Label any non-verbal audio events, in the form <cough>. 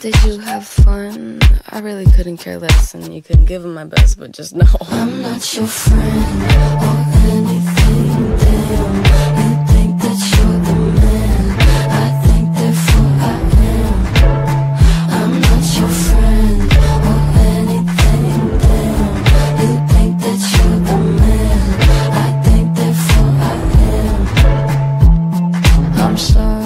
Did you have fun? I really couldn't care less, and you couldn't give him my best, but just know. <laughs> I'm not your friend or anything, damn. You think that you're the man. I think therefore I am. I'm not your friend or anything, damn. You think that you're the man. I think therefore I am. I'm sorry.